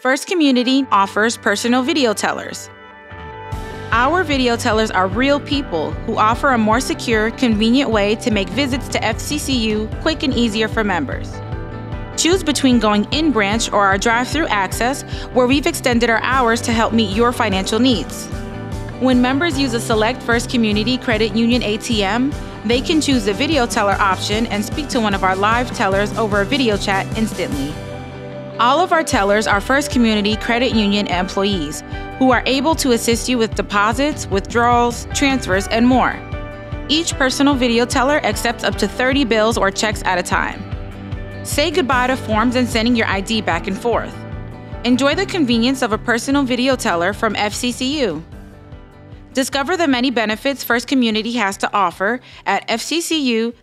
First Community offers personal video tellers. Our video tellers are real people who offer a more secure, convenient way to make visits to FCCU quick and easier for members. Choose between going in branch or our drive through access, where we've extended our hours to help meet your financial needs. When members use a select First Community Credit Union ATM, they can choose the video teller option and speak to one of our live tellers over a video chat instantly. All of our tellers are First Community Credit Union employees who are able to assist you with deposits, withdrawals, transfers, and more. Each personal video teller accepts up to 30 bills or checks at a time. Say goodbye to forms and sending your ID back and forth. Enjoy the convenience of a personal video teller from FCCU. Discover the many benefits First Community has to offer at fccu.org/itm.